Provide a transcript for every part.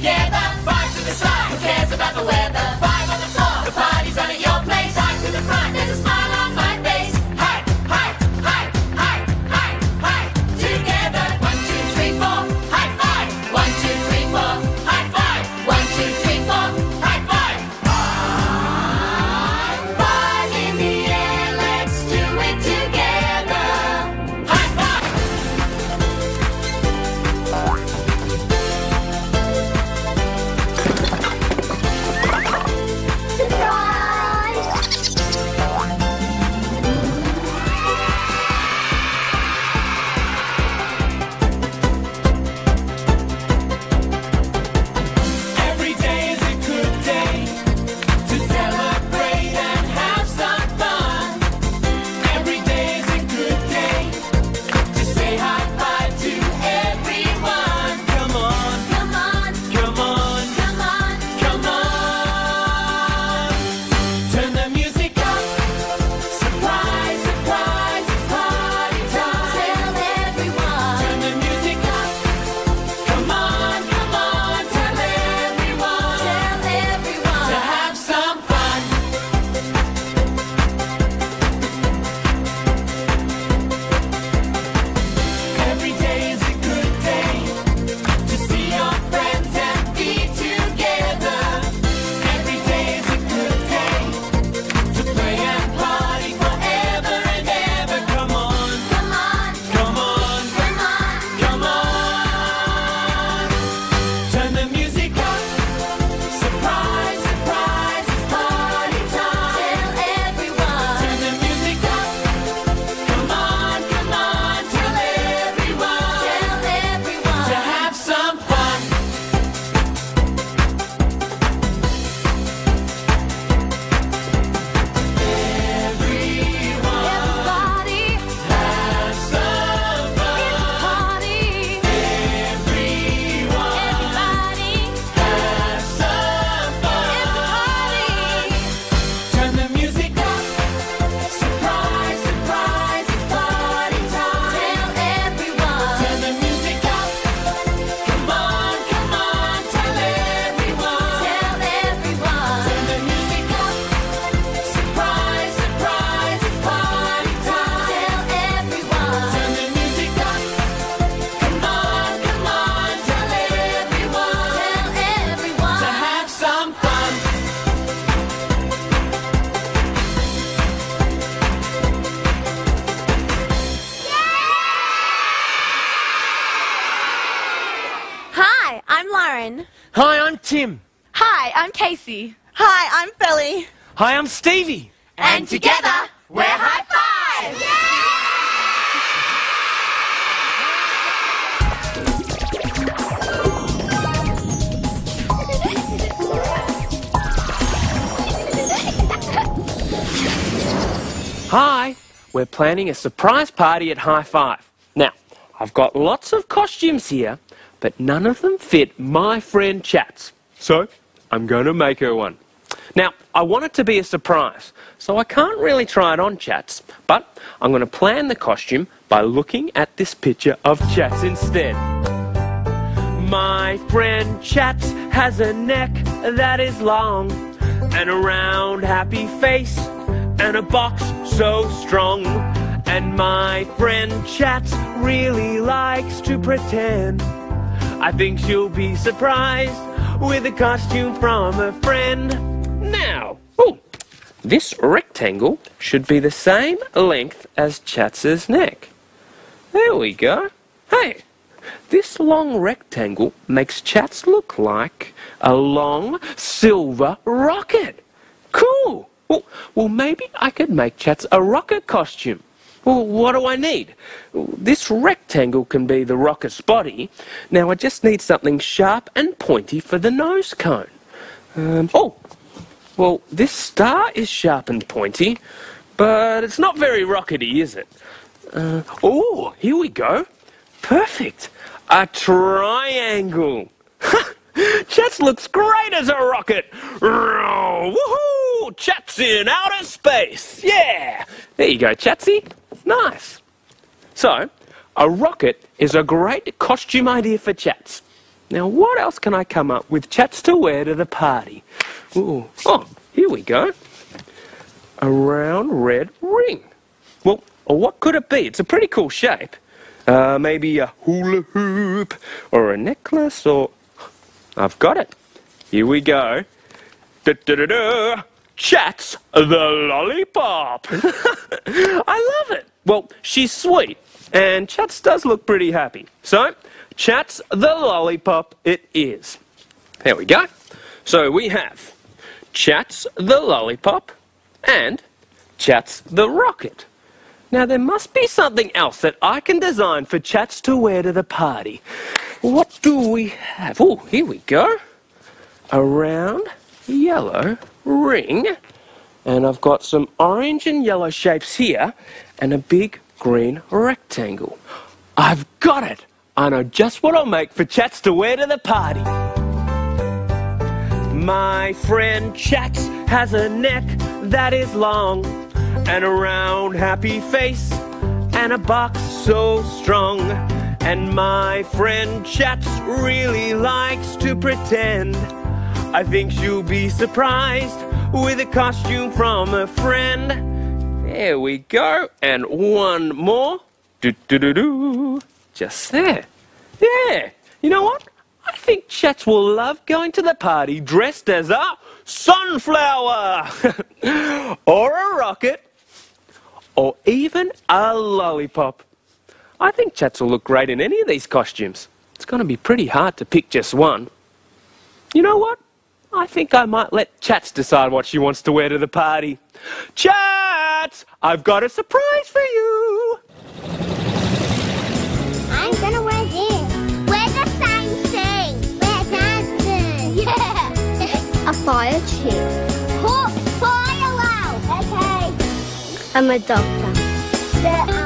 together. Five to the side. Who cares about the weather? Hi, I'm Tim. Hi, I'm Casey. Hi, I'm Fely. Hi, I'm Stevie. And together, we're high five. Hi, we're planning a surprise party at Hi-5. Now, I've got lots of costumes here, but none of them fit my friend Chats. So, I'm going to make her one. Now, I want it to be a surprise, so I can't really try it on Chats, but I'm going to plan the costume by looking at this picture of Chats instead. My friend Chats has a neck that is long, and a round happy face, and a box so strong. And my friend Chats really likes to pretend. I think she'll be surprised with a costume from a friend. Now, oh, this rectangle should be the same length as Chats's neck. There we go. Hey, this long rectangle makes Chats look like a long silver rocket. Cool. Well, well, maybe I could make Chats a rocket costume. Well, what do I need? This rectangle can be the rocket's body. Now I just need something sharp and pointy for the nose cone. Um, oh, well, this star is sharp and pointy, but it's not very rockety, is it? Uh, oh, here we go. Perfect. A triangle. Chats looks great as a rocket. Woohoo! Chats in outer space. Yeah. There you go, Chatsy. Nice. So, a rocket is a great costume idea for Chats. Now, what else can I come up with chats to wear to the party? Ooh. Oh, here we go. A round red ring. Well, what could it be? It's a pretty cool shape. Uh, maybe a hula hoop or a necklace or. I've got it. Here we go. Da-da-da-da. Chats the lollipop. I love it. Well, she's sweet, and Chats does look pretty happy. So, Chats the lollipop it is. There we go. So we have Chats the lollipop and Chats the rocket. Now there must be something else that I can design for Chats to wear to the party. What do we have? Oh, here we go. A round yellow ring. And I've got some orange and yellow shapes here and a big green rectangle. I've got it! I know just what I'll make for Chats to wear to the party. My friend Chats has a neck that is long and a round happy face and a box so strong. And my friend Chats really likes to pretend. I think she'll be surprised with a costume from a friend. There we go. And one more. Do do do do. Just there. Yeah. You know what? I think Chats will love going to the party dressed as a sunflower or a rocket or even a lollipop. I think Chats will look great in any of these costumes. It's going to be pretty hard to pick just one. You know what? I think I might let Chats decide what she wants to wear to the party. Chats! I've got a surprise for you! I'm gonna wear this. Wear the same thing. Wear dancing. Yeah. A fire chief. Put fire out. Okay. I'm a doctor. There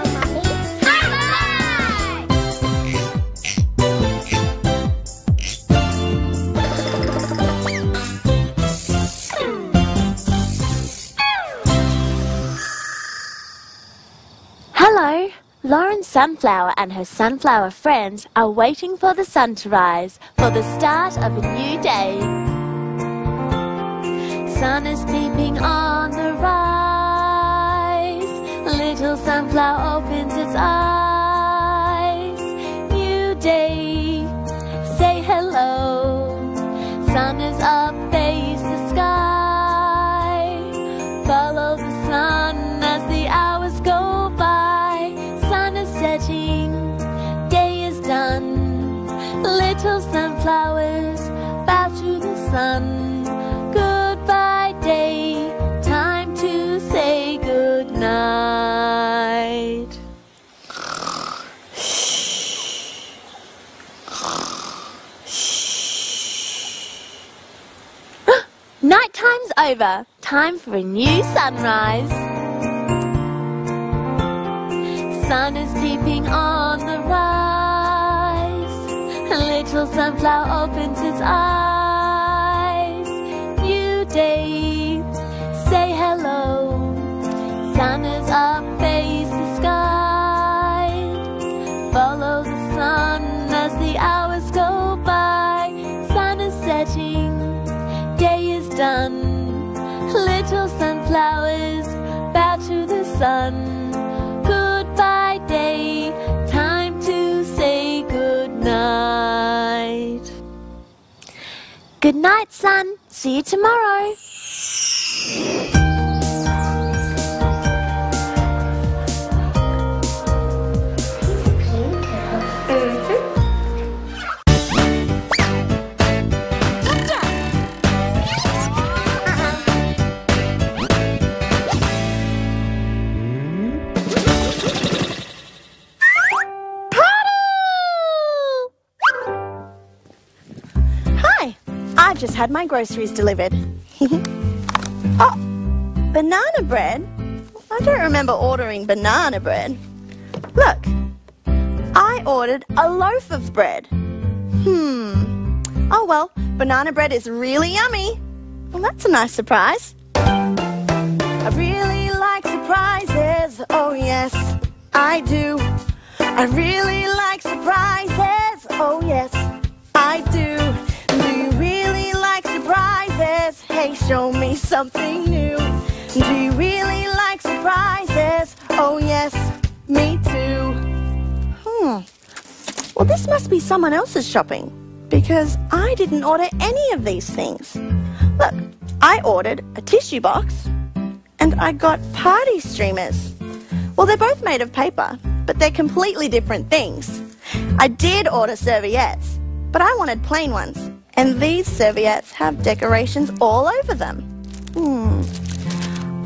Lauren Sunflower and her sunflower friends are waiting for the sun to rise for the start of a new day. Sun is peeping on the rise. Little sunflower opens its eyes. Over. Time for a new sunrise. Sun is peeping on the rise. Little sunflower opens its eyes. Good night, son. See you tomorrow. Just had my groceries delivered. oh, banana bread? I don't remember ordering banana bread. Look, I ordered a loaf of bread. Hmm. Oh well, banana bread is really yummy. Well, that's a nice surprise. I really like surprises. Oh, yes, I do. I really like surprises. Oh, yes, I do. Show me something new. Do you really like surprises? Oh, yes, me too. Hmm. Well, this must be someone else's shopping because I didn't order any of these things. Look, I ordered a tissue box and I got party streamers. Well, they're both made of paper, but they're completely different things. I did order serviettes, but I wanted plain ones, and these serviettes have decorations all over them. Hmm.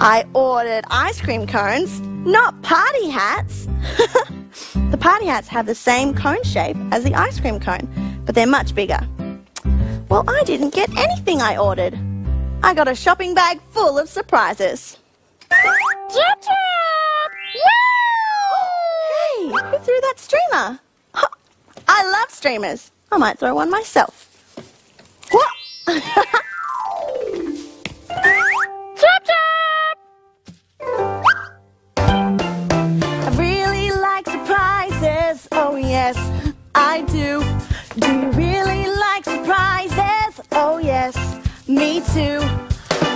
I ordered ice cream cones, not party hats. the party hats have the same cone shape as the ice cream cone, but they're much bigger. Well, I didn't get anything I ordered. I got a shopping bag full of surprises. Hey, who threw that streamer? I love streamers. I might throw one myself. What? I really like surprises. Oh, yes, I do. Do you really like surprises? Oh, yes, me too.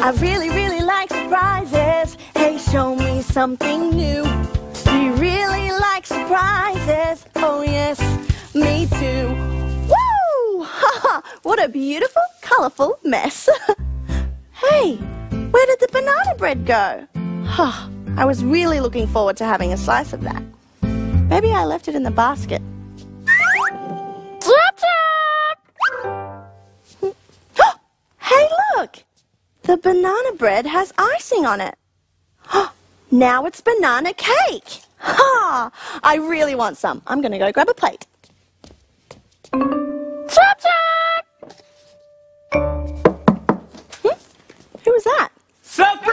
I really, really like surprises. Hey, show me something new. A beautiful, colorful mess. hey, where did the banana bread go? Huh, I was really looking forward to having a slice of that. Maybe I left it in the basket. hey, look! The banana bread has icing on it. now it's banana cake. Ha! I really want some. I'm going to go grab a plate. Chop chop! Hmm? Who was that? Surprise!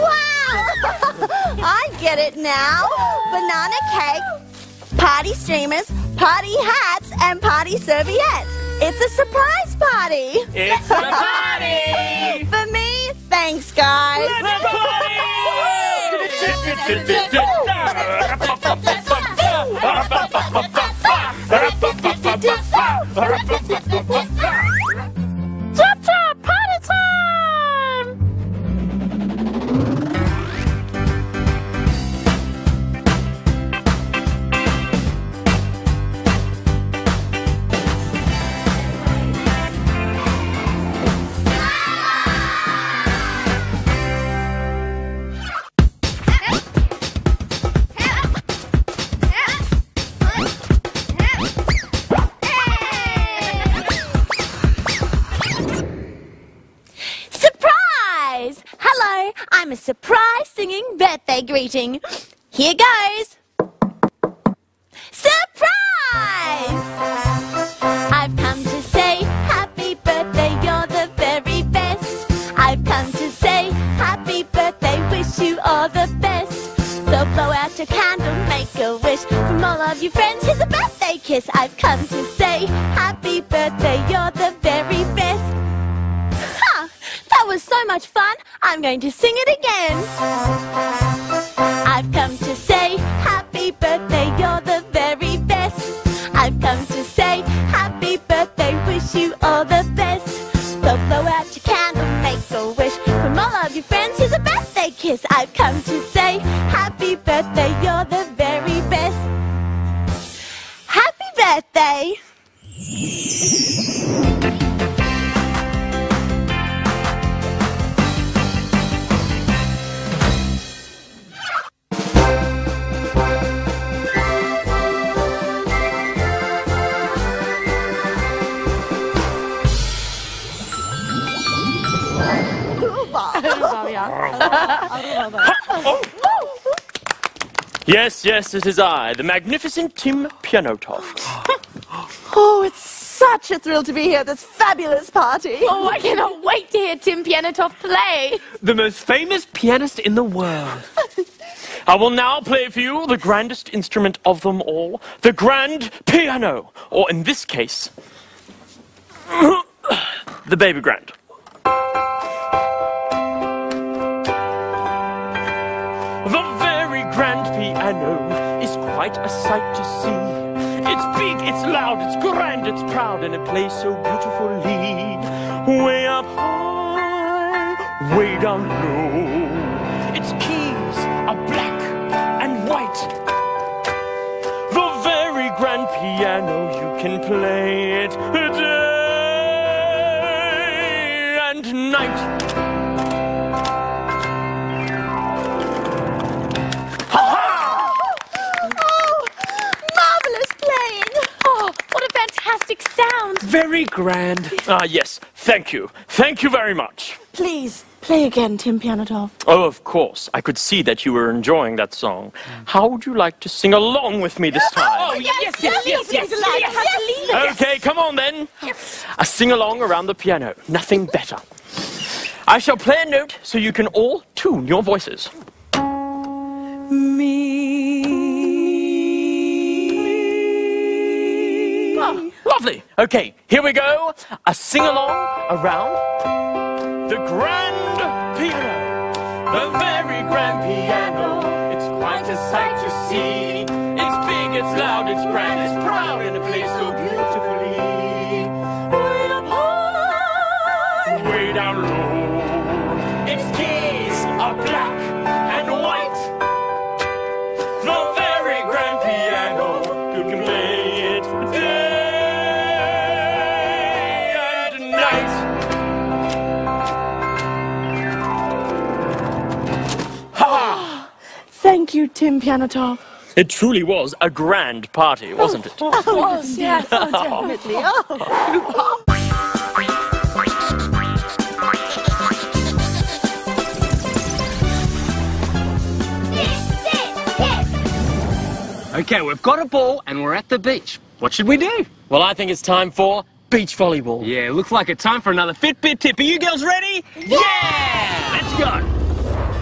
wow! I get it now. Banana cake, party streamers, party hats, and party serviettes. It's a surprise party. It's a party! For me, thanks, guys. Chop Surprise! Hello, I'm a surprise singing birthday greeting. Here goes. Surprise! I've come to say happy birthday, you're the very best. I've come to say happy birthday, wish you all the best. So blow out your candle, make a wish from all of your friends. Here's a birthday kiss. I've come to say happy birthday, you're the was so much fun. I'm going to sing it again. I've come to say happy birthday, you're the very best. I've come to say happy birthday, wish you all the best. So blow out your candle, make a wish from all of your friends. Here's a birthday kiss. I've come to say happy birthday, you're the very best. Happy birthday! Yes, yes, it is I, the magnificent Tim Pianotov. Oh, it's such a thrill to be here at this fabulous party. Oh, I cannot wait to hear Tim Pianotov play. the most famous pianist in the world. I will now play for you the grandest instrument of them all, the grand piano, or in this case, the baby grand. Piano is quite a sight to see. It's big, it's loud, it's grand, it's proud, and it plays so beautifully. Way up high, way down low. Its keys are black and white. The very grand piano, you can play Very grand. Ah, yes. Thank you. Thank you very much. Please play again, Tim Pianotov. Oh, of course. I could see that you were enjoying that song. How would you like to sing along with me this time? Oh, yes, yes, yes, yes, yes, yes, Okay, come on then. A sing along around the piano. Nothing better. I shall play a note so you can all tune your voices. Ah, lovely. Okay, here we go. A sing along around the grand piano. The very grand piano. Tim Pianotov. It truly was a grand party, wasn't it? Oh, yes, oh, definitely. Oh. Okay, we've got a ball and we're at the beach. What should we do? Well, I think it's time for beach volleyball. Yeah, looks like it's time for another Fit Bit tip. Are you girls ready? Yeah! Let's go!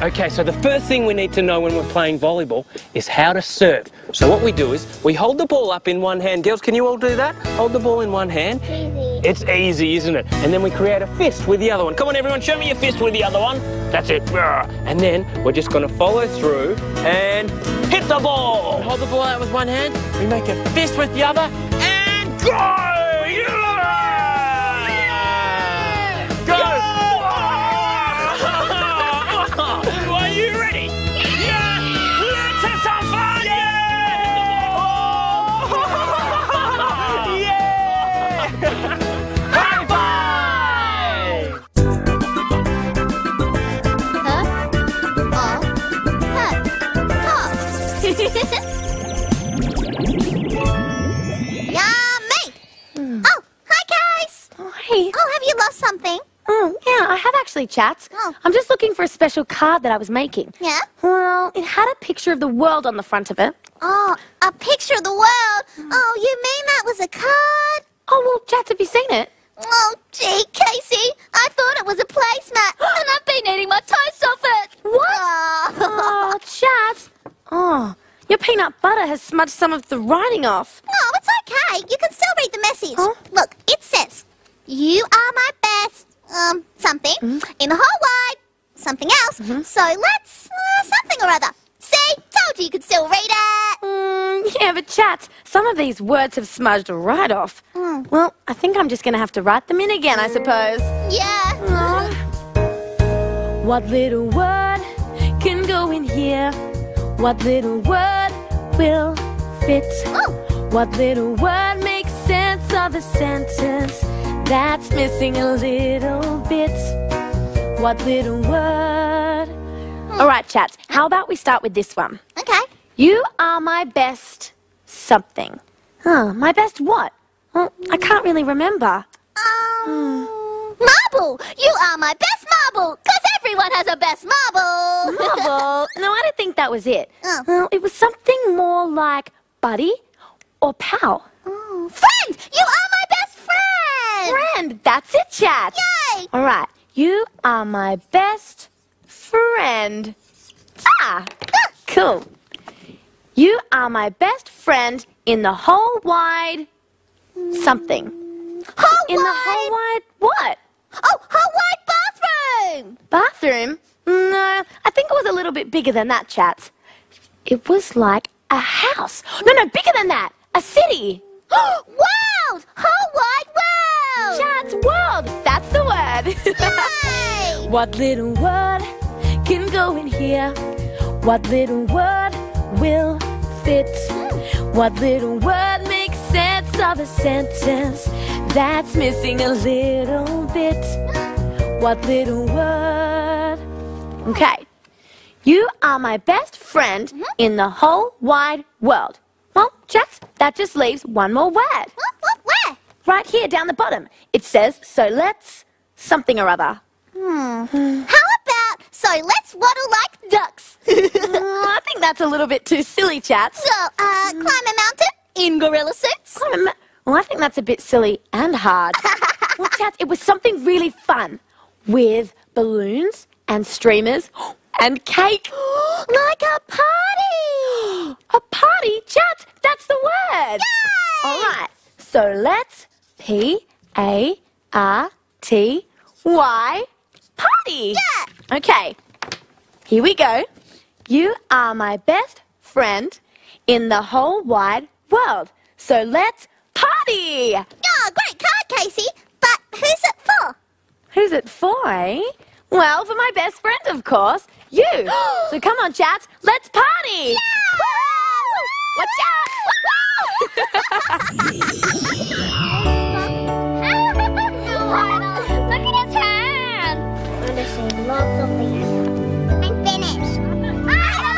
Okay, so the first thing we need to know when we're playing volleyball is how to serve. So what we do is we hold the ball up in one hand. Girls, can you all do that? Hold the ball in one hand. Easy. It's easy, isn't it? And then we create a fist with the other one. Come on, everyone, show me your fist with the other one. That's it. And then we're just going to follow through and hit the ball. Hold the ball out with one hand. We make a fist with the other and go! Chats. Oh. I'm just looking for a special card that I was making. Yeah? Well, it had a picture of the world on the front of it. Oh, a picture of the world. Oh, you mean that was a card? Oh, well, chats, have you seen it? Oh, gee, Casey, I thought it was a placemat, and I've been eating my toast off it. What? Oh, oh chats. Oh, your peanut butter has smudged some of the writing off. No, it's okay. You can still read the message. Huh? Look, it says, "You are my best." Um, something in the whole wide. Something else. So let's uh, something or other. See, told you you could still read it. Mm, yeah, but chat, some of these words have smudged right off. Mm. Well, I think I'm just going to have to write them in again, I suppose. Yeah. What little word can go in here? What little word will fit? Oh. What little word makes sense of a sentence that's missing a little bit? What little word? All right, chats, how about we start with this one? Okay. You are my best something. Huh, my best what? Well, I can't really remember. Um, marble. You are my best marble, cause everyone has a best marble. Marble? no, I don't think that was it. Oh. Well, it was something more like buddy or pal. Oh, friend. You are my best friend. That's it, chat. Yay. All right, you are my best friend. Ah, cool. You are my best friend in the whole wide something. Whole In the whole wide what? Oh, whole wide bathroom. Bathroom? No, I think it was a little bit bigger than that, chats. It was like a house. No, no, bigger than that. A city. world! Whole wide world! Chats world. That's the word. What little word can go in here? What little word will fit? Hmm. What little word makes sense of a sentence that's missing a little bit? Hmm. What little word? Okay. You are my best friend mm-hmm. in the whole wide world. Well, Chats, that just leaves one more word. What, where? Right here down the bottom. It says, so let's something or other. Hmm. How about, so let's waddle like ducks? Mm, I think that's a little bit too silly, Chats. so, uh, climb a mountain in gorilla suits? Climb a Well, I think that's a bit silly and hard. well, Chats, it was something really fun with balloons and streamers and cake. like a party! A party, Chats, that's the word. All right, so let's P A R T Y party. Yeah. Okay, here we go. You are my best friend in the whole wide world. So let's party. Oh, great card, Casey. But who's it for? Who's it for, eh? Well, for my best friend, of course, you. so come on, chats, let's party. Woo! Watch Look at his hand. I'm. I'm.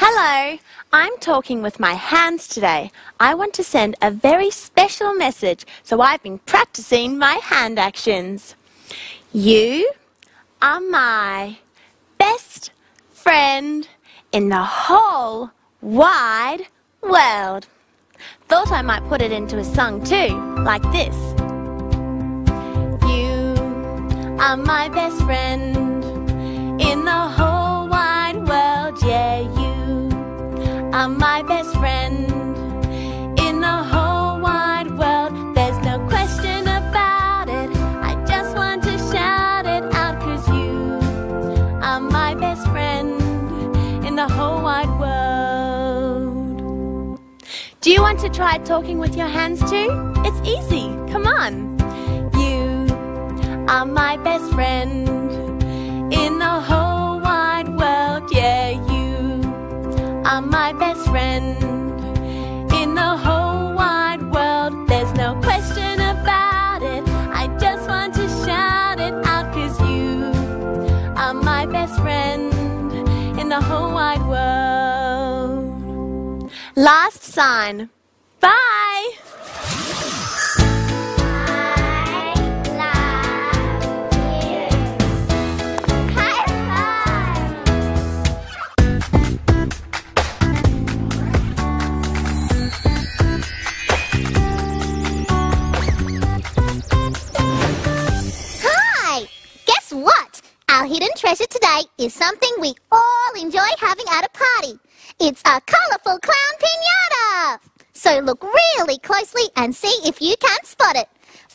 Hello, I'm talking with my hands today. I want to send a very special message, so I've been practicing my hand actions. You are my best friend in the whole wide world. Thought I might put it into a song too, like this. You are my best friend in the whole wide world. Yeah, you are my best friend you want to try talking with your hands too? It's easy. Come on. You are my best friend in the whole wide world. Yeah, you are my best friend in the whole wide world. There's no question about it. I just want to shout it out 'cause you are my best friend in the whole wide world. Last sign. Bye. Our hidden treasure today is something we all enjoy having at a party. It's a colourful clown pinata! So look really closely and see if you can spot it.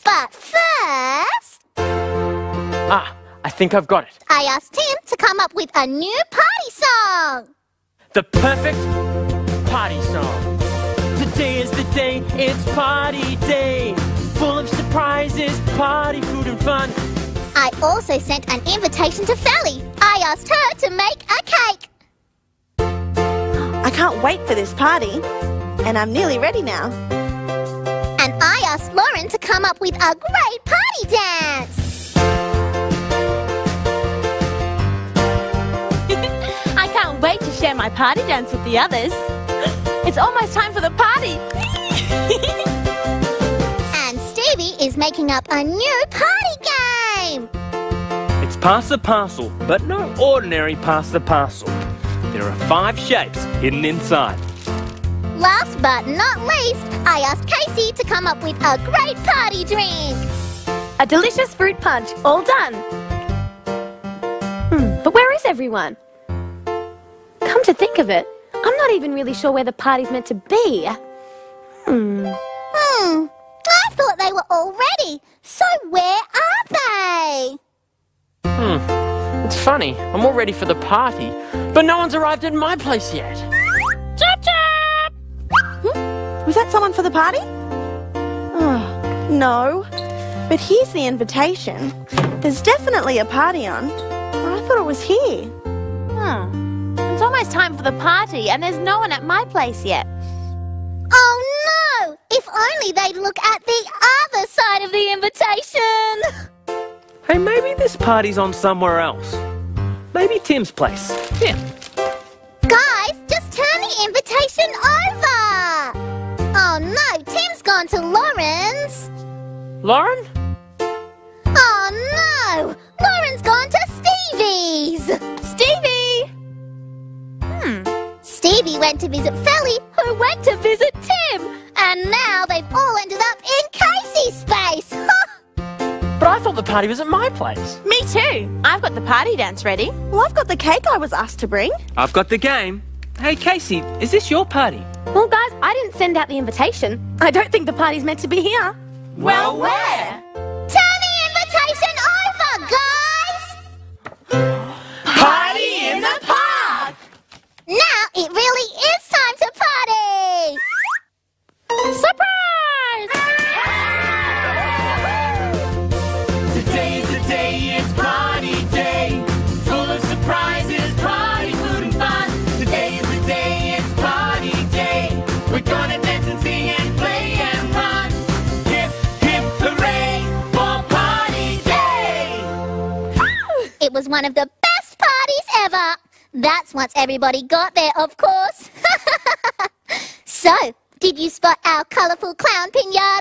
But first, Ah, I think I've got it. I asked Tim to come up with a new party song. The perfect party song. Today is the day, it's party day. Full of surprises, party food and fun. I also sent an invitation to Fely. I asked her to make a cake. I can't wait for this party. And I'm nearly ready now. And I asked Lauren to come up with a great party dance. I can't wait to share my party dance with the others. It's almost time for the party. And Stevie is making up a new party game. It's pass the parcel, but no ordinary pass the parcel. There are five shapes hidden inside. Last but not least, I asked Casey to come up with a great party drink. A delicious fruit punch, all done. Hmm, but where is everyone? Come to think of it, I'm not even really sure where the party's meant to be. Hmm. Hmm, I thought they were all ready. So where are they? It's funny, I'm all ready for the party, but no one's arrived at my place yet. Chop chop! Was that someone for the party? Oh, no. But here's the invitation. There's definitely a party on. I thought it was here. Hmm. It's almost time for the party, and there's no one at my place yet. Oh no! If only they'd look at the other side of the invitation. Hey, maybe this party's on somewhere else. Maybe Tim's place. Tim. Guys, just turn the invitation over. Oh no, Tim's gone to Lauren's. Lauren? Oh no, Lauren's gone to Stevie's. Stevie! Hmm. Stevie went to visit Fely, who went to visit Tim. And now they've all ended up in Casey's space. But I thought the party was at my place. Me too. I've got the party dance ready. Well, I've got the cake I was asked to bring. I've got the game. Hey, Casey, is this your party? Well, guys, I didn't send out the invitation. I don't think the party's meant to be here. Well, where? Everybody got there, of course. so, did you spot our colourful clown pinata?